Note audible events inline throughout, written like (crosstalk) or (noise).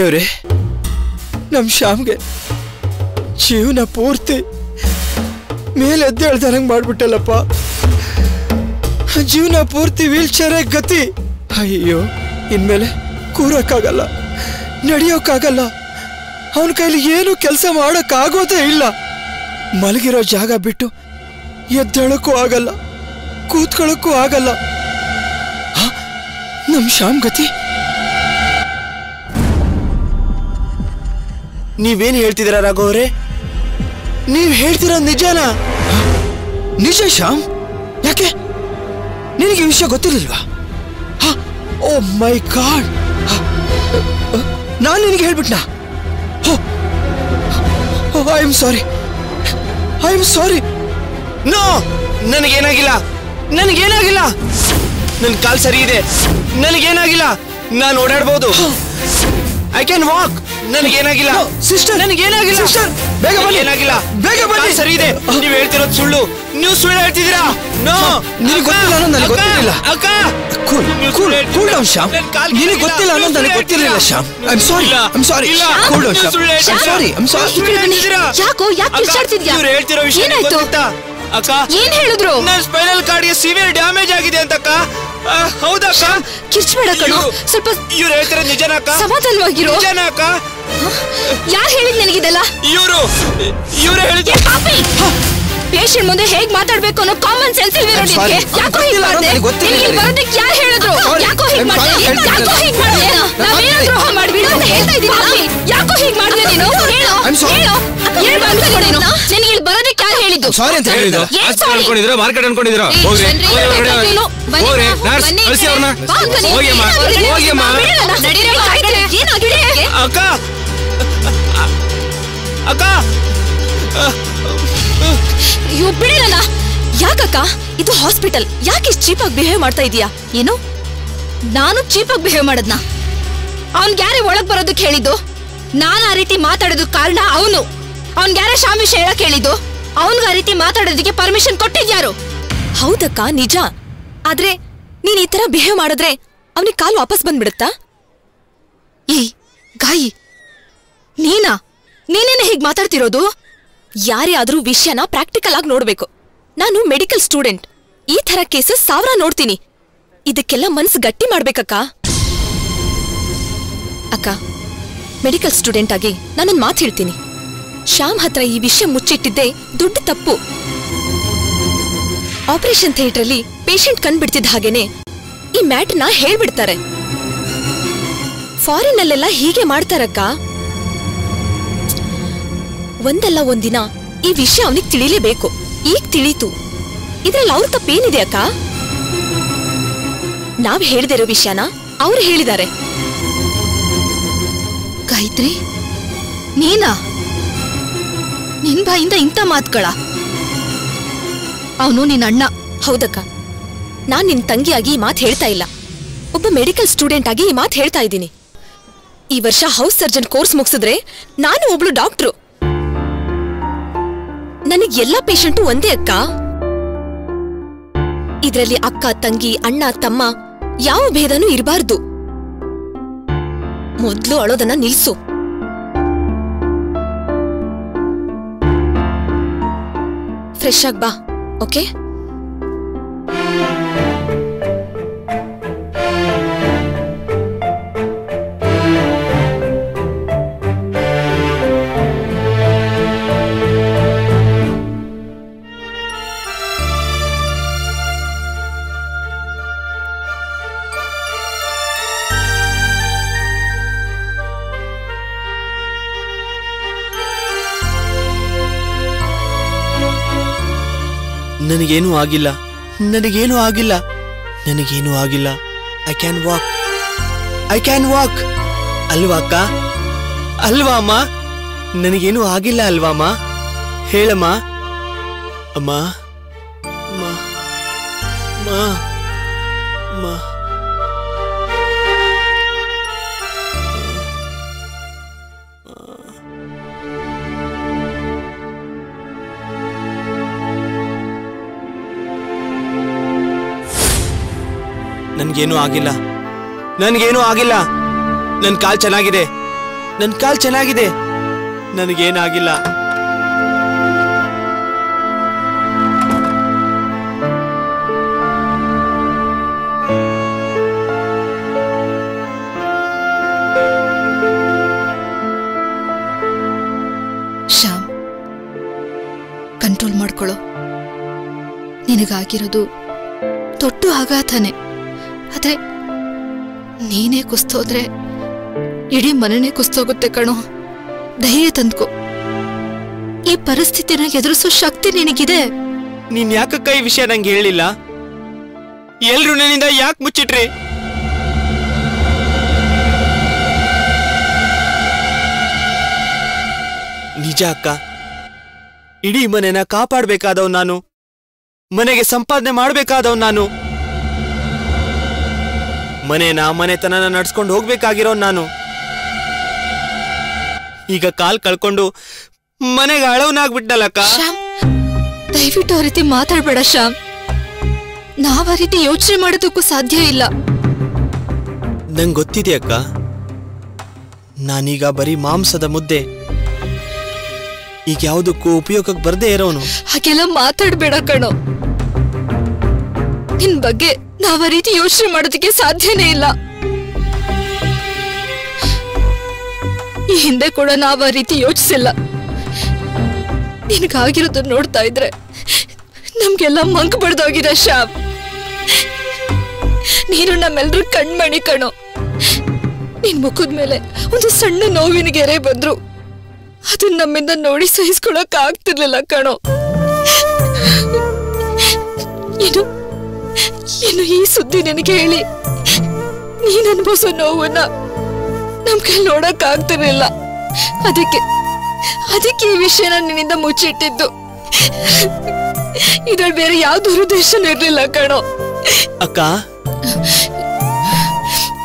ದೇವ್ರೆ, ನಮ್ ಶ್ಯಾಮ್ಗೆ ಜೀವನ ಪೂರ್ತಿ ಮೇಲೆ ಎದ್ದೇಳ್ದಂಗ್ ಮಾಡ್ಬಿಟ್ಟಲ್ಲಪ್ಪ. ಜೀವನ ಪೂರ್ತಿ ವೀಲ್ ಚೇರೇ ಗತಿ. ಅಯ್ಯೋ, ಇನ್ಮೇಲೆ ಕೂರಕ್ಕಾಗಲ್ಲ, ನಡೆಯೋಕ್ಕಾಗಲ್ಲ. ಅವನ ಕೈಲಿ ಏನು ಕೆಲಸ ಮಾಡೋಕ್ಕಾಗೋದೇ ಇಲ್ಲ. ಮಲಗಿರೋ ಜಾಗ ಬಿಟ್ಟು ಎದ್ದೇಳಕ್ಕೂ ಆಗಲ್ಲ ಕೂತ್ಕೊಳ್ಳೋಕ್ಕೂ ಆಗಲ್ಲ. ನಮ್ಮ ನಮ್ ಶ್ಯಾಮ್ ಗತಿ ನೀವೇನ್ ಹೇಳ್ತಿದ್ದೀರಾ ರಾಘವ್ ಅವರೇ? ನೀವ್ ಹೇಳ್ತಿರೋ ನಿಜನಾ? ನಿಜ ಶ್ಯಾಮ್? ಯಾಕೆ? ನಿನಗೆ ಈ ವಿಷಯ ಗೊತ್ತಿರಲಿಲ್ವಾ? Oh my god. ನಾನು ನಿನಗೆ ಹೇಳ್ಬಿಟ್ನಾ? I am sorry. I am sorry. No ನನಗೇನಾಗಿಲ್ಲ. ನನಗೇನಾಗಿಲ್ಲ. ನನ್ನ ಕಾಲ್ ಸರಿ ಇದೆ. ನನಗೇನಾಗಿಲ್ಲ. ನಾನು ಓಡಾಡ್ಬೋದು. ಐ ಕ್ಯಾನ್ ವಾಕ್ ನನಗೇನಾಗಿಲ್ಲ. ಸಿಸ್ಟರ್ ನನಗೇನಾಗಿಲ್ಲ. ಸಿಸ್ಟರ್ ಬೇಗ ಬನ್ನಿ. ಏನಾಗಿಲ್ಲ ಬೇಗ ಬನ್ನಿ. ಸರಿ ಇದೆ. ನೀವು ಹೇಳ್ತಿರೋದು ಸುಳ್ಳು. ನೀವು ಸುಳ್ಳು ಹೇಳ್ತಿದ್ದೀರಾ? ನೋ ನಿನಗೆ ಗೊತ್ತಿಲ್ಲ ಅನ್ನೋದು ನನಗೆ ಗೊತ್ತಿರಲಿಲ್ಲ ಅಕ್ಕ. ಕೂಲ್ ನೀವು ಕೂಲ್ ಕೂಲ್. ಡೌನ್ ಶ್ಯಾಮ್. ಕಾಲ್ ನಿನಗೆ ಗೊತ್ತಿಲ್ಲ ಅನ್ನೋದು ನನಗೆ ನೀವು ಗೊತ್ತಿರಲಿಲ್ಲ Shyam Shyam. I am sorry ಇಲ್ಲ. ಐ ಆಮ್ ಸಾರಿ ಇಲ್ಲ. ಕೂಲ್ ಡೌನ್ ನೀವು ಶ್ಯಾಮ್. ಸುಳ್ಳು I am sorry I am sorry ಸುಳ್ಳು ಹೇಳ್ತಿದ್ದೀರಾ. ಯಾಕೋ? ಯಾಕೆ ಅಕ್ಕ, ಕಿರ್ಚಾಡ್ತಿದ್ಯಾ? ಇವ್ರು ಹೇಳ್ತಿರೋ ವಿಷಯ ಗೊತ್ತಾ? ಅಕ್ಕ. ಏನು ಹೇಳಿದ್ರು? ನನ್ನ ಸ್ಪೈನಲ್ ಕಾರ್ಡ್ಗೆ ಸಿವಿಯರ್ ಡ್ಯಾಮೇಜ್ ಆಗಿದೆ ಅಂತಕ್ಕ. ಹೌದಕ್ಕ ಕಿರ್ಚ್ಬೇಡ ಕಣೋ. ಸ್ವಲ್ಪ ಇವ್ರು ಹೇಳ್ತಾರೆ ನಿಜನಾಕ ಸಮಾಧಾನವಾಗಿರೋ ನಿಜನಾಕ ಯಾರು ಹೇಳಿದ್ ನನಗಿದೆಲ್ಲ? ಇವರು ಇವರು ಹೇಳಿದ್ರು ಪಾಪಿ! ಪೇಷಂಟ್ ಮುಂದೆ ಹೇಗ್ ಮಾತಾಡ್ಬೇಕು ಅನ್ನೋ ಕಾಮನ್ ಸೆನ್ಸ್ ಇಲ್ವೇ ನೋಡಿ ಯಾಕೋ ಹೀಗ್ ಗೊತ್ತಿಲ್ಲ, ಮಾಡ್ದೆ? ನನಗೆ ಗೊತ್ತಿಲ್ಲ. ನಿನಗೆ ಬರೋದಕ್ಕೆ ಯಾರು ಹೇಳಿದ್ರು? ಯಾಕೋ ಹೀಗ್ ಮಾಡ್ದೆ? ಯಾಕೋ ಹೀಗ್ ಮಾಡ್ದೆ? ನಾವೇನೋ ದ್ರೋಹ ಮಾಡ್ಬಿಡು ಅಂತ ಹೇಳ್ತಾ ಇದ್ದೀನಿ ಯಾಕೋ ಹೀಗ್ ಮಾಡ್ದೆ ನೀನು? ಹೇಳು. I'm sorry. ಹೇಳು. ಏನ್ ಮಾಡ್ದೆ ನೀನು? ನಿನಗೆ ಇಲ್ಲಿ ಬರೋದಕ್ಕೆ ಯಾರು ಹೇಳಿದ್ದು? ಸಾರಿ ಅಂತ ಹೇಳಿದ್ರು ಮಾರ್ಕೆಟ್ ಅನ್ಕೊಂಡಿದ್ರು ಹೋಗ್ರಿ. ಹೋಗ್ರಿ ನರ್ಸ್. ಕಳಿಸಿ ಅವ್ರನ್ನ. ಏನಾಗಿದೆ ಅಕ್ಕ. ಅಕ್ಕ. ಅಯ್ಯೋ ಬಿಡಿರಲ್ಲ ಯಾಕಕ್ಕ? ಇದು ಹಾಸ್ಪಿಟಲ್. ಯಾಕೆ ಇಷ್ಟು ಚೀಪಾಗಿ ಬಿಹೇವ್ ಮಾಡ್ತಾ ಇದೀಯಾ? ಏನು? ನಾನು ಚೀಪಾಗಿ ಬಿಹೇವ್ ಮಾಡದ್ನ? ಅವ್ನ್ ಗ್ಯಾರೆ ಒಳಗ್ ಬರೋದಕ್ಕೆ ಹೇಳಿದ್ದು. ನಾನು ಆ ರೀತಿ ಮಾತಾಡೋದಕ್ಕೆ ಕಾರಣ ಅವನು. ಅವ್ನ್ ಗ್ಯಾರೆ ಶಾಮ್ ವಿಷಯ ಹೇಳಕ್ ಹೇಳಿದ್ದು. ಅವನ್ಗ ಆ ರೀತಿ ಮಾತಾಡೋದಕ್ಕೆ ಪರ್ಮಿಷನ್ ಕೊಟ್ಟಿದ್ಯಾರು? ಹೌದಕ್ಕ, ನಿಜ. ಆದ್ರೆ ನೀನ್ ಈ ತರ ಬಿಹೇವ್ ಮಾಡಿದ್ರೆ ಅವನಿಗೆ ಕಾಲು ವಾಪಸ್ ಬಂದ್ಬಿಡುತ್ತಾ? ಏಯ್, ಗಾಯಿ. ನೀನಾ? ನೀನೇನೆ ಹೀಗೆ ಮಾತಾಡ್ತಿರೋದು? ಯಾರೇ ಆದರೂ ವಿಷಯನ ಪ್ರಾಕ್ಟಿಕಲ್ ಆಗಿ ನೋಡಬೇಕು. ನಾನು ಮೆಡಿಕಲ್ ಸ್ಟೂಡೆಂಟ್ ಈ ತರ ಕೇಸಸ್ ಸಾವಿರ ನೋಡ್ತೀನಿ. ಇದಕ್ಕೆಲ್ಲ ಮನ್ಸು ಗಟ್ಟಿ ಮಾಡ್ಬೇಕಕ್ಕ. ಅಕ್ಕ ಮೆಡಿಕಲ್ ಸ್ಟೂಡೆಂಟ್ ಆಗಿ ನಾನೊಂದು ಮಾತು ಹೇಳ್ತೀನಿ. ಶ್ಯಾಮ್ ಹತ್ರ ಈ ವಿಷಯ ಮುಚ್ಚಿಟ್ಟಿದ್ದೆ ದೊಡ್ಡ ತಪ್ಪು. ಆಪರೇಷನ್ ಥಿಯೇಟ್ರಲ್ಲಿ ಪೇಷಂಟ್ ಕಂಡ್ಬಿಡ್ತಿದ್ದ ಹಾಗೇನೆ ಈ ಮ್ಯಾಟ್ನ ಹೇಳ್ಬಿಡ್ತಾರೆ. ಫಾರಿನ್ ಅಲ್ಲೆಲ್ಲ ಹೀಗೆ ಮಾಡ್ತಾರಕ್ಕ. ಒಂದಲ್ಲ ಒಂದಿನ ಈ ವಿಷಯ ಅವನಿಗೆ ತಿಳಿಲೇಬೇಕು ಈಗ ತಿಳಿತು. ಇದ್ರಲ್ಲಿ ಅವ್ರ ತಪ್ಪೇನಿದೆ ಅಕ್ಕ? ನಾವ್ ಹೇಳ್ದಿರೋ ವಿಷಯನ ಅವ್ರು ಹೇಳಿದ್ದಾರೆ. ಗಾಯತ್ರಿ ನೀನಾ? ನಿನ್ ಬಾಯಿಂದ ಇಂಥ ಮಾತುಗಳ ಅವನು ನಿನ್ನ ಅಣ್ಣ. ಹೌದಕ್ಕ. ನಾನ್ ನಿನ್ ತಂಗಿಯಾಗಿ ಈ ಮಾತು ಹೇಳ್ತಾ ಇಲ್ಲ. ಒಬ್ಬ ಮೆಡಿಕಲ್ ಸ್ಟೂಡೆಂಟ್ ಆಗಿ ಈ ಮಾತು ಹೇಳ್ತಾ ಇದ್ದೀನಿ. ಈ ವರ್ಷ ಹೌಸ್ ಸರ್ಜನ್ ಕೋರ್ಸ್ ಮುಗಿಸಿದ್ರೆ ನಾನು ಒಬ್ಳು ಡಾಕ್ಟ್ರು ನನಗ್ ಎಲ್ಲ ಪೇಷಂಟು ಒಂದೇ ಅಕ್ಕ. ಇದರಲ್ಲಿ ಅಕ್ಕ, ತಂಗಿ, ಅಣ್ಣ, ತಮ್ಮ ಯಾವ ಭೇದನೂ ಇರಬಾರ್ದು. ಮೊದ್ಲು ಅಳೋದನ್ನ ನಿಲ್ಸು. ಫ್ರೆಶ್ ಆಗ್ಬಾ ಓಕೆ ನನಗೇನೂ ಆಗಿಲ್ಲ. ನನಗೇನೂ ಆಗಿಲ್ಲ. ನನಗೇನೂ ಆಗಿಲ್ಲ. I can walk I can walk ಅಲ್ವಾ ಅಕ್ಕ? ಅಲ್ವಾ ಅಮ್ಮ? ನನಗೇನೂ ಆಗಿಲ್ಲ ಅಲ್ವಾ ಅಮ್ಮ? ಹೇಳಮ್ಮ. ಅಮ್ಮ. ಅಮ್ಮ. ಅಮ್ಮ. ಅಮ್ಮ. ನನ್ಗೇನೂ ಆಗಿಲ್ಲ. ನನ್ಗೇನೂ ಆಗಿಲ್ಲ. ನನ್ ಕಾಲ್ ಚೆನ್ನಾಗಿದೆ. ನನ್ ಕಾಲ್ ಚೆನ್ನಾಗಿದೆ. ನನಗೇನಾಗಿಲ್ಲ. ಶ್ಯಾಮ್ ಕಂಟ್ರೋಲ್ ಮಾಡ್ಕೊಳ್ಳೋ. ನಿನಗಾಗಿರೋದು ತೊಟ್ಟು ಆಘಾತನೇ. ಆದ್ರೆ ನೀನೇ ಕುಸ್ತೋದ್ರೆ, ಇಡೀ ಮನೆನೇ ಕುಸ್ತೋಗುತ್ತೆ ಕಣೋ. ಧೈರ್ಯ ತಂದ್ಕೋ. ಈ ಪರಿಸ್ಥಿತಿನ ಎದುರಿಸೋ ಶಕ್ತಿ ನಿನಗಿದೆ. ನೀನ್ ಯಾಕಕ್ಕ ಈ ವಿಷಯ ನಂಗೆ ಹೇಳಿಲ್ಲ? ಎಲ್ರು ನನ್ನಿಂದ ಯಾಕೆ ಮುಚ್ಚಿಟ್ರಿ? ನಿಜ ಅಕ್ಕ. ಇಡೀ ಮನೆನ ಕಾಪಾಡ್ಬೇಕಾದವ್ ನಾನು. ಮನೆಗೆ ಸಂಪಾದನೆ ಮಾಡ್ಬೇಕಾದವ್ ನಾನು. ಮನೇನ ಮನೆತನನ ನಡ್ಸ್ಕೊಂಡು ಹೋಗ್ಬೇಕಾಗಿರೋ ನಾನು. ಈಗ ಕಾಲ್ ಕಳ್ಕೊಂಡು ಮನೆಗೆ ಅಳವನಾಗ್ಬಿಟ್ನಲ್ಲಕ್ಕ ಶ್ಯಾಮ್ ದಯವಿಟ್ಟು ಆ ರೀತಿ ಮಾತಾಡ್ಬೇಡ ಶ್ಯಾಮ್. ನಾವ್ ಆ ರೀತಿ ಯೋಚನೆ ಮಾಡೋದಕ್ಕೂ ಸಾಧ್ಯ ಇಲ್ಲ. ನಂಗೆ ಗೊತ್ತಿದೆ ಅಕ್ಕ. ನಾನೀಗ ಬರೀ ಮಾಂಸದ ಮುದ್ದೆ. ಈಗ ಯಾವುದಕ್ಕೂ ಉಪಯೋಗಕ್ಕೆ ಬರ್ದೇ ಇರೋನು. ಹಾಗೆಲ್ಲ ಮಾತಾಡ್ಬೇಡ ಕಣೋ. ನಿನ್ ಬಗ್ಗೆ ನಾವ್ ರೀತಿ ಯೋಚನೆ ಮಾಡೋದಕ್ಕೆ ಸಾಧ್ಯನೇ ಇಲ್ಲ. ಈ ಹಿಂದೆ ಕೂಡ ನಾವ್ ಆ ರೀತಿ ಯೋಚಿಸಿಲ್ಲ. ನಿನಗಾಗಿರೋದನ್ನ ನೋಡ್ತಾ ಇದ್ರೆ ನಮ್ಗೆಲ್ಲ ಮಂಕ್ ಬಡ್ದೋಗಿದೆ ಶಾಪ್ ನೀನು ನಮ್ಮೆಲ್ರೂ ಕಣ್ಮಣಿ ಕಣೋ. ನಿನ್ ಮುಖದ ಮೇಲೆ ಒಂದು ಸಣ್ಣ ನೋವಿನ ಗೆರೆ ಬಂದ್ರು. ಅದನ್ನ ನಮ್ಮಿಂದ ನೋಡಿ ಸಹಿಸ್ಕೊಳಕ್ ಆಗ್ತಿರ್ಲಿಲ್ಲ ಕಣೋ. ಏನು ಈ ಸುದ್ದಿ ನನಗೆ ಹೇಳಿ. ನೀನ್ ಅನ್ಭವಿಸೋ ನೋವನ್ನ ನಮ್ ಕೈ ನೋಡಕ್ ಆಗ್ತಿರ್ಲಿಲ್ಲ. ಅದಕ್ಕೆ ಅದಕ್ಕೆ ಈ ವಿಷಯನ ನಿನ್ನಿಂದ ಮುಚ್ಚಿಟ್ಟಿದ್ದು. ಇದ್ರಲ್ಲಿ ಬೇರೆ ಯಾವ್ದು ಉದ್ದೇಶನೂ ಇರ್ಲಿಲ್ಲ ಕಣೋ. ಅಕ್ಕ?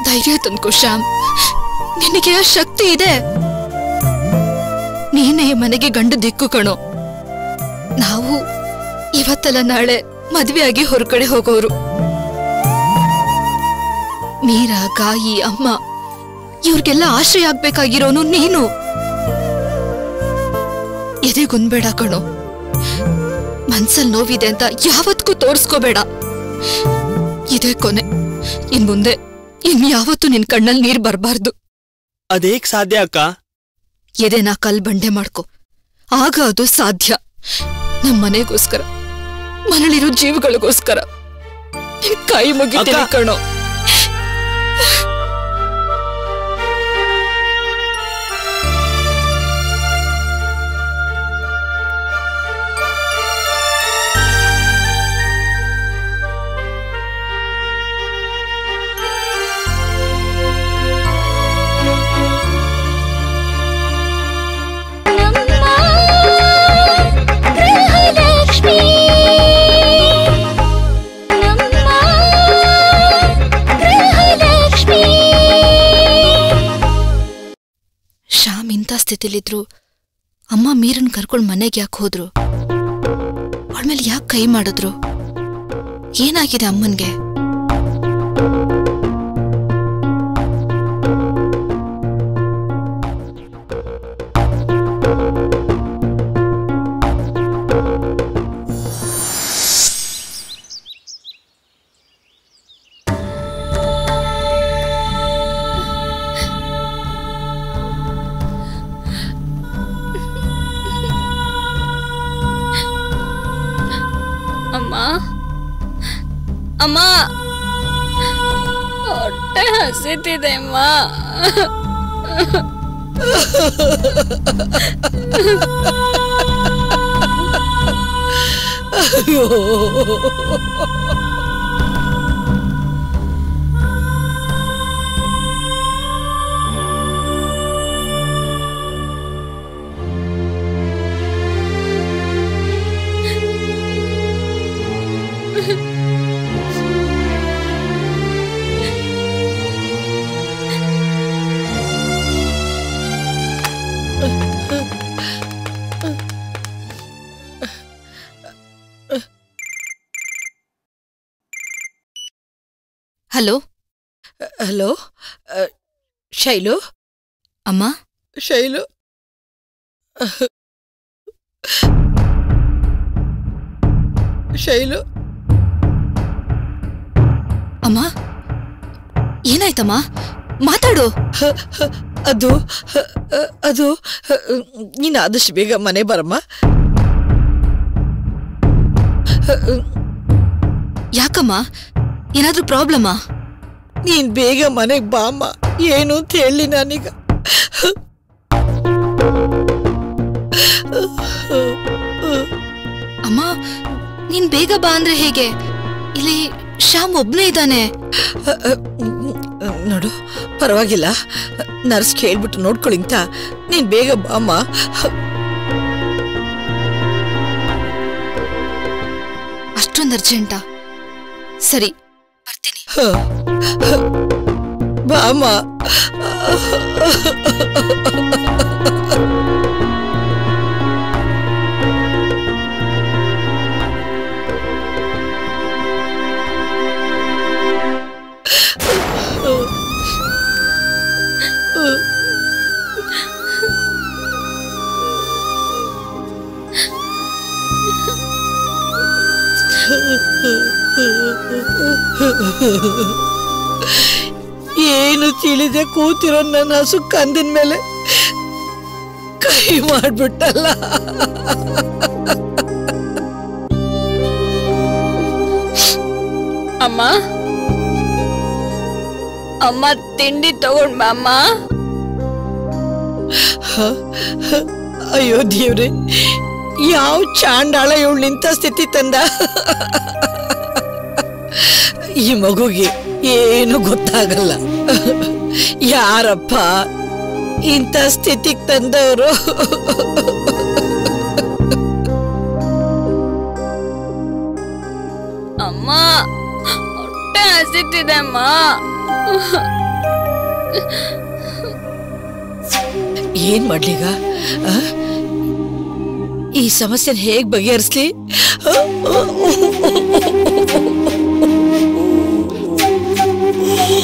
ಧೈರ್ಯ ತಂದ್ಕೋ ಶ್ಯಾಮ್. ನಿನಗೆ ಆ ಶಕ್ತಿ ಇದೆ. ನೀನೇ ಮನೆಗೆ ಗಂಡು ದಿಕ್ಕು ಕಣೋ. ನಾವು ಇವತ್ತಲ್ಲ ನಾಳೆ ಮದ್ವೆಯಾಗಿ ಹೊರಗಡೆ ಹೋಗೋರು. ಮೀರಾ ಗಾಯಿ ಅಮ್ಮ ಇವ್ರಿಗೆಲ್ಲ ಆಶ್ರಯ ಆಗ್ಬೇಕಾಗಿರೋನು ನೀನು. ಎದೆಗೊಂದ್ಬೇಡ ಕಣೋ. ಮನ್ಸಲ್ ನೋವಿದೆ ಅಂತ ಯಾವತ್ತಿಗೂ ತೋರಿಸ್ಕೋಬೇಡ. ಇದೇ ಕೊನೆ. ಇನ್ ಮುಂದೆ ಇನ್ ಯಾವತ್ತೂ ನಿನ್ ಕಣ್ಣಲ್ಲಿ ನೀರ್ ಬರಬಾರ್ದು. ಅದೇಕ್ ಸಾಧ್ಯ ಅಕ್ಕ? ಎದೆನ ಕಲ್ ಬಂಡೆ ಮಾಡ್ಕೊ. ಆಗ ಅದು ಸಾಧ್ಯ. ನಮ್ ಮನೆಗೋಸ್ಕರ ಮನಳಿರೋ ಜೀವಗಳಿಗೋಸ್ಕರ. ಕೈ ಮುಗಿತೀನಿ! ಕಣೋ. ಸ್ಥಿತಿಲಿದ್ರು ಅಮ್ಮ ಮೀರನ್ ಕರ್ಕೊಂಡು ಮನೆಗೆ ಯಾಕೆ ಹೋದ್ರು? ಅವಳ ಮೇಲೆ ಯಾಕೆ ಕೈ ಮಾಡಿದ್ರು? ಏನಾಗಿದೆ ಅಮ್ಮನ್ಗೆ? ಹೊಟ್ಟೆ ಹಸಿತಿದೆ ಅಮ್ಮ ಹಲೋ? ಹಲೋ? ಶೈಲು? ಅಮ್ಮ? ಶೈಲು? ಶೈಲು? ಅಮ್ಮ? ಏನಾಯ್ತಮ್ಮ? ಮಾತಾಡು. ಅದು ಅದು ನೀನು ಆದಷ್ಟು ಬೇಗ ಮನೆ ಬರಮ್ಮ. ಯಾಕಮ್ಮ? ಏನಾದ್ರೂ ಪ್ರಾಬ್ಲಮಾ? ನೀನ್ ಬೇಗ ಮನೆಗೆ ಬಾಮ್ಮ ಏನು ಅಂತ ಹೇಳಿ ನಾನೀಗ. ಅಮ್ಮ ನೀನ್ ಬೇಗ ಬಾ ಅಂದ್ರೆ ಹೇಗೆ? ಇಲ್ಲಿ ಶ್ಯಾಮ್ ಒಬ್ನೇ ಇದ್ದಾನೆ. ನೋಡು ಪರವಾಗಿಲ್ಲ. ನರ್ಸ್ ಕೇಳ್ಬಿಟ್ಟು ನೋಡ್ಕೊಳಿಂತ ನೀನ್ ಬೇಗ ಬಾಮ್ಮ ಅಷ್ಟೊಂದು ಅರ್ಜೆಂಟಾ ಸರಿ ಬರ್ತೀನಿ ಏನು ತಿಳಿದೆ ಕೂತಿರೋ ನನ್ನ ಹಸು ಕಂದಿನ ಮೇಲೆ ಕೈ ಮಾಡ್ಬಿಟ್ಟಲ್ಲ ಅಮ್ಮ ಅಮ್ಮ ತಿಂಡಿ ತಗೊಂಡ್ ಬಾ ಅಮ್ಮ ಅಯ್ಯೋ ದೇವ್ರೆ ಯಾವ ಚಾಂಡಾಳ ಇವಳು ನಿಂತ ಸ್ಥಿತಿ ತಂದ ಈ ಮಗುಗೆ ಏನು ಗೊತ್ತಾಗಲ್ಲ. ಯಾರಪ್ಪ ಇಂಥ ಸ್ಥಿತಿಗೆ ತಂದವರು? ಅಮ್ಮ ಹೊಟ್ಟೆ ಹಸಿತಿದೆ ಅಮ್ಮ. ಏನ್ ಮಾಡ್ಲೀಗ? ಈ ಸಮಸ್ಯೆನ ಹೇಗ್ ಬಗೆಹರಿಸ್ಲಿ?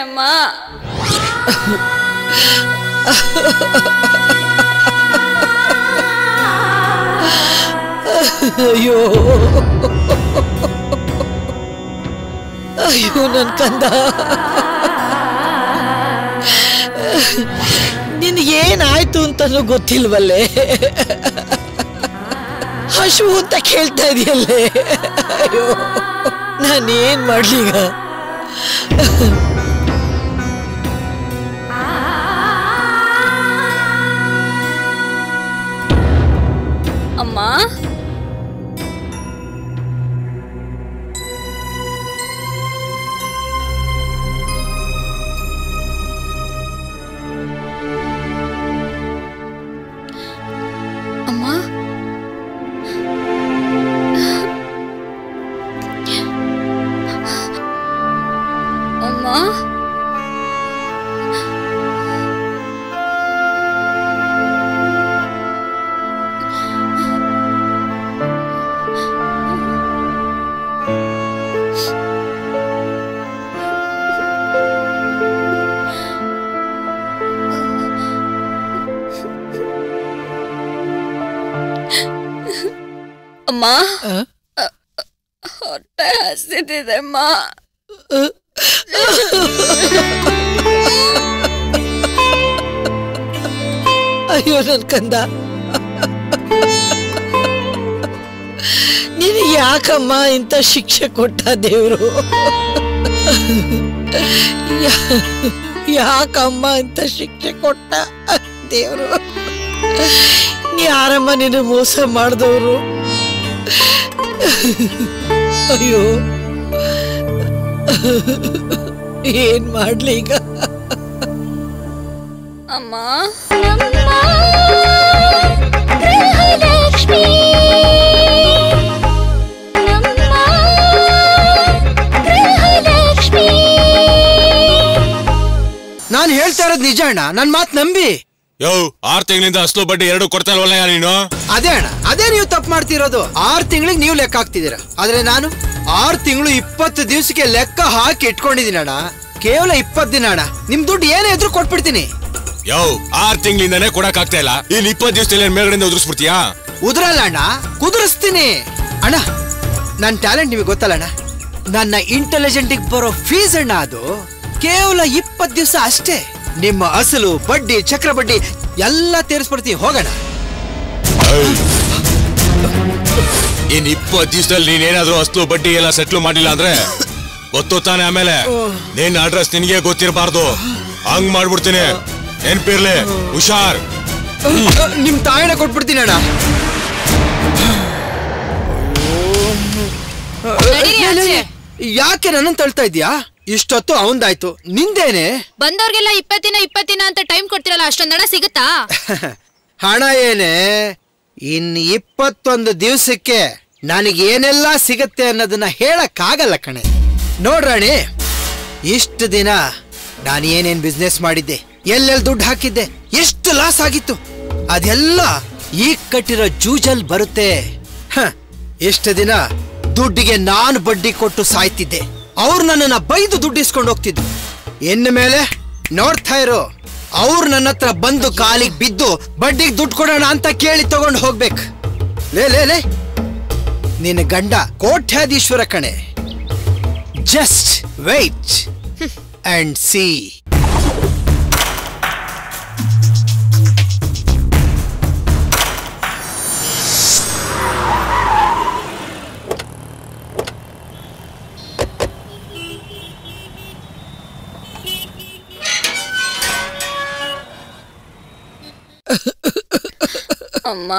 ಅಮ್ಮ ಅಯ್ಯೋ. ಅಯ್ಯೋ ನನ್ನ ಕಂದ ನಿನಗೇನಾಯ್ತು ಅಂತನೂ ಗೊತ್ತಿಲ್ವಲ್ಲೇ. ಹಶು ಅಂತ ಕೇಳ್ತಾ ಇದೆಯಲ್ಲೇ. ಅಯ್ಯೋ, ನಾನೇನ್ ಮಾಡ್ಲೀಗ ಹೊಟ್ಟೆ ಹಸಿತಿದೆ ಅಮ್ಮ ಅಯ್ಯೋ ನನ್ ಕಂದ ನೀನು ಯಾಕಮ್ಮ ಇಂಥ ಶಿಕ್ಷೆ ಕೊಟ್ಟ ದೇವ್ರು ಯಾ- ಯಾಕಮ್ಮ ಇಂಥ ಶಿಕ್ಷೆ ಕೊಟ್ಟ ದೇವ್ರು ಯಾರಮ್ಮ ನೀನು ಮೋಸ ಮಾಡಿದವರು ಅಯ್ಯೋ ಏನ್ ಮಾಡ್ಲಿ ಈಗ ಅಮ್ಮ ಗೃಹಲಕ್ಷ್ಮಿ ಗೃಹಲಕ್ಷ್ಮಿ ನಾನು ಹೇಳ್ತಾ ಇರೋದು ನಿಜ ಅಣ್ಣ ನನ್ ಮಾತ್ ನಂಬಿ ಯೋ ಆರ್ ತಿಂಗಳಿಂದ ಅಸಲು ಬಡ್ಡಿ ಎರಡು ಕೊಡ್ತಾ ಇಲ್ವಲ್ಲ ನೀನು? ಅದೇ ಅಣ್ಣ ಅದೇ ನೀವು ತಪ್ಪು ಮಾಡ್ತಿರೋದು. ಆರ್ ತಿಂಗಳಿಗೆ ನೀವು ಲೆಕ್ಕ ಹಾಕ್ತಿದ್ದೀರ. ಆದ್ರೆ ನಾನು ಆರ್ ತಿಂಗಳು ಇಪ್ಪತ್ತು ದಿವಸಕ್ಕೆ ಲೆಕ್ಕ ಹಾಕಿ ಇಟ್ಕೊಂಡಿದ್ದೀನಿ ಅಣ್ಣ. ಕೇವಲ ಇಪ್ಪತ್ತು ದಿನ ಅಣ್ಣ. ನಿಮ್ ದುಡ್ಡು ಏನೇ ಇದ್ರು ಕೊಟ್ಬಿಡ್ತೀನಿ. ಯೋ ಆರ್ ತಿಂಗಳಿಂದಾನೇ ಕೊಡಕ್ ಆಗ್ತಾ ಇಲ್ಲ. ಇಲ್ಲಿ ಇಪ್ಪತ್ತು ದಿವಸದಲ್ಲಿ ಮೇಲ್ಗಡೆಯಿಂದ ಉದುರಿಸ್ಬಿಡ್ತೀಯಾ? ಉದುರಲ್ಲ ಅಣ್ಣ ಕುದುರಿಸ್ತೀನಿ. ಅಣ್ಣ ನನ್ನ ಟ್ಯಾಲೆಂಟ್ ನಿಮಗೆ ಗೊತ್ತಲ್ಲ ಅಣ್ಣ. ನನ್ನ ಇಂಟೆಲಿಜೆಂಟಿಗೆ ಬರೋ ಫೀಸ್ ಅಣ್ಣ ಅದು ಕೇವಲ ಇಪ್ಪತ್ತು ದಿವಸ ಅಷ್ಟೇ. ನಿಮ್ಮ ಅಸಲು ಬಡ್ಡಿ ಚಕ್ರ ಬಡ್ಡಿ ಎಲ್ಲ ತೇರಿಸ್ಬಿಡ್ತೀವಿ ಹೋಗೋಣ. ಇನ್ ಇಪ್ಪತ್ತು ದಿವಸದಲ್ಲಿ ನೀನೇನಾದ್ರೂ ಅಸಲು ಬಡ್ಡಿ ಎಲ್ಲ ಸೆಟ್ಲ್ ಮಾಡಿಲ್ಲ ಅಂದ್ರೆ ಗೊತ್ತು ತಾನೆ ಆಮೇಲೆ? ನಿನ್ ಅಡ್ರೆಸ್ ನಿನಗೆ ಗೊತ್ತಿರಬಾರ್ದು. ಹಂಗ್ ಮಾಡ್ಬಿಡ್ತೀನಿ. ನೆನ್ಪಿರ್ಲಿ. ಹುಷಾರ್. ನಿಮ್ ತಾಯಿನ ಕೊಟ್ಬಿಡ್ತೀನಿ ಅಣ್ಣ. ಯಾಕೆ ನನ್ನ ತಳ್ತಾ ಇದೀಯಾ ಇಷ್ಟೊತ್ತು ಅವಂದಾಯ್ತು. ನಿಂದೇನೆ? ಬಂದವ್ರಿಗೆಲ್ಲ ಇಪ್ಪತ್ತಿನ ಇಪ್ಪತ್ತಿನ ಅಂತ ಟೈಮ್ ಕೊಡ್ತಿರಲ್ಲ ಅಷ್ಟೊಂದ್ ಹಣ ಸಿಗುತ್ತಾ? (laughs) ಹಣ ಏನೇ? ಇನ್ ಇಪ್ಪತ್ತೊಂದು ದಿವಸಕ್ಕೆ ನನಗೆ ಏನೆಲ್ಲ ಸಿಗತ್ತೆ ಅನ್ನೋದನ್ನ ಹೇಳಕ್ಕಾಗಲ್ಲ ಕಣೆ. ನೋಡ್ರಾಣಿ ಇಷ್ಟು ದಿನ ನಾನು ಏನೇನ್ ಬಿಸ್ನೆಸ್ ಮಾಡಿದ್ದೆ ಎಲ್ಲೆಲ್ಲಿ ದುಡ್ಡು ಹಾಕಿದ್ದೆ ಎಷ್ಟು ಲಾಸ್ ಆಗಿತ್ತು ಅದೆಲ್ಲ ಈಗ ಕಟ್ಟಿರೋ ಜೂಜಲ್ ಬರುತ್ತೆ. ಹ, ಇಷ್ಟು ದಿನ ದುಡ್ಡಿಗೆ ನಾನು ಬಡ್ಡಿ ಕೊಟ್ಟು ಸಾಯ್ತಿದ್ದೆ. ಅವ್ರು ನನ್ನನ್ನ ಬೈದು ದುಡ್ಡಿಸ್ಕೊಂಡು ಹೋಗ್ತಿದ್ರು. ಎನ್ನ ಮೇಲೆ ನೋಡ್ತಾ ಇರೋ ಅವ್ರು ನನ್ನ ಹತ್ರ ಬಂದು ಕಾಲಿಗೆ ಬಿದ್ದು ಬಡ್ಡಿಗೆ ದುಡ್ಡು ಕೊಡೋಣ ಅಂತ ಕೇಳಿ ತಗೊಂಡು ಹೋಗ್ಬೇಕು. ಲೇ ಲೇ ಲೇ. ನಿನ್ನ ಗಂಡ ಕೋಟ್ಯಾಧೀಶ್ವರ ಕಣೆ. ಜಸ್ಟ್ ವೆಯ್ಟ್ ಅಂಡ್ ಸಿ ಅಮ್ಮ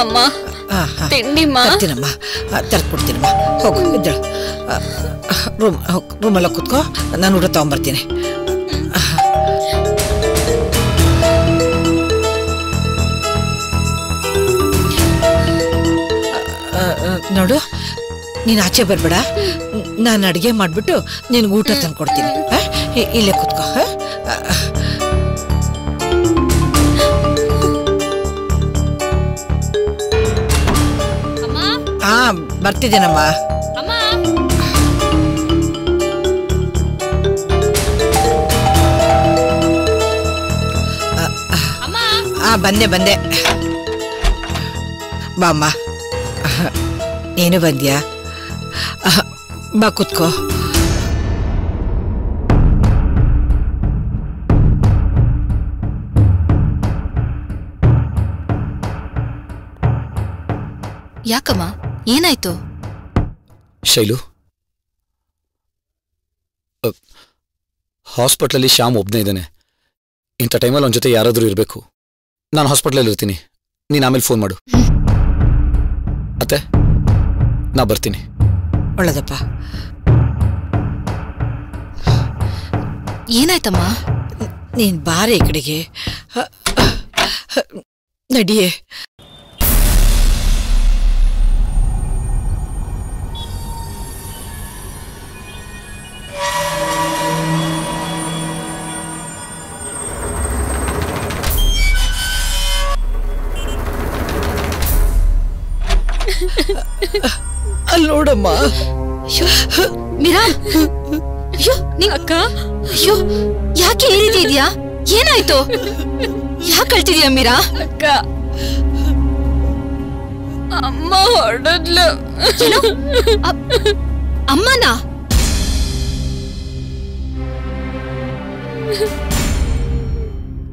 ಅಮ್ಮ ತಿಂಡಿಮ್ಮ ತರ್ತೀನಮ್ಮ ತರ್ಕೊಡ್ತೀನಮ್ಮ ಹೋಗು ಇದ್ದಳು ರೂಮ್ ರೂಮಲ್ಲ ಕೂತ್ಕೋ. ನಾನು ಊಟ ತಗೊಂಬರ್ತೀನಿ. ಆ, ನೋಡು ನೀನು ಆಚೆ ಬರಬೇಡ. ನಾನು ಅಡುಗೆ ಮಾಡಿಬಿಟ್ಟು ನಿನ್ಗೆ ಊಟ ತಂದು ಕೊಡ್ತೀನಿ ಇಲ್ಲೇ ಕೂತ್ಕೋ ಆ ಬರ್ತಿದ್ದೇನಮ್ಮ. ಆ ಬಂದೆ ಬಂದೆ. ಬಾಮ್ಮ ನೀನು ಬಂದ್ಯಾ? ಬಾ ಕುತ್ಕೋ. ಯಾಕಮ್ಮ? ಏನಾಯ್ತು? ಶೈಲು? ಹಾಸ್ಪಿಟ್ಲಲ್ಲಿ ಶ್ಯಾಮ್ ಒಬ್ಬನೇ ಇದ್ದಾನೆ. ಇಂಥ ಟೈಮಲ್ಲಿ ಅವನ ಜೊತೆ ಯಾರಾದರೂ ಇರಬೇಕು. ನಾನು ಹಾಸ್ಪಿಟ್ಲಲ್ಲಿ ಇರ್ತೀನಿ. ನೀನು ಆಮೇಲೆ ಫೋನ್ ಮಾಡು. ಮತ್ತೆ ನಾ ಬರ್ತೀನಿ. ಒಳ್ಳೇದಪ್ಪ. ಏನಾಯ್ತಮ್ಮ? ನೀನ್ ಬಾರೆ ಈ ಕಡೆಗೆ. ನಡಿಯೇ. ಅಲ್ಲಿ ನೋಡಮ್ಮ ಮೀರಾ. ಅಯ್ಯೋ ನೀ ಅಕ್ಕ. ಅಯ್ಯೋ ಯಾಕೆ ಈ ರೀತಿ ಇದೆಯಾ ಏನಾಯ್ತು? ಯಾಕೆ ಕಳ್ತಿದ್ಯಾ ಮೀರಾ? ಅಕ್ಕ. ಅಮ್ಮ ಹೊಡೆದ್ಲು. ಅಮ್ಮನ?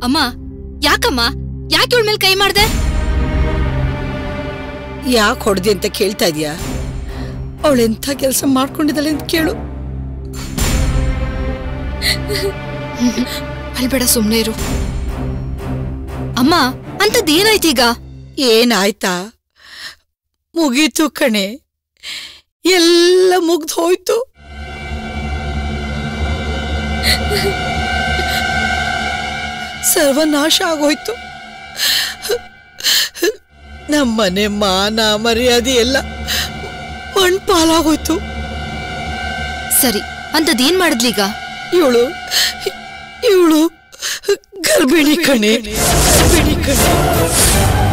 ಅಮ್ಮ ಯಾಕಮ್ಮ? ಯಾಕೆ ಇವಳ ಮೇಲೆ ಕೈ ಮಾಡ್ದೆ? ಯಾಕೆ ಹೊಡೆದಿ ಅಂತ ಕೇಳ್ತಾ ಇದೀಯಾ? ಅವಳು ಎಂಥ ಕೆಲಸ ಮಾಡ್ಕೊಂಡಿದ್ದಾಳೆ ಅಂತ ಕೇಳು. ಅಲ್ಬೇಡ ಸುಮ್ಮನೆ ಇರು. ಅಮ್ಮ ಅಂತದ್ ಈಗ? ಏನಾಯ್ತಾ? ಮುಗೀತು ಕಣೆ. ಎಲ್ಲ ಮುಗ್ದು ಹೋಯ್ತು. ಸರ್ವನಾಶ ಆಗೋಯ್ತು. ನಮ್ಮನೆ ಮಾನ ಮರ್ಯಾದೆ ಎಲ್ಲ ಮಣ್ಪಾಲಾಗೋಯ್ತು ಸರಿ ಅಂತದೇನ್ ಮಾಡಿದ್ಲೀಗ? ಇವಳು ಇವಳು ಗರ್ಭಿಣಿ ಕಣೆ. ಗರ್ಭಿಣಿ ಕಣೆ.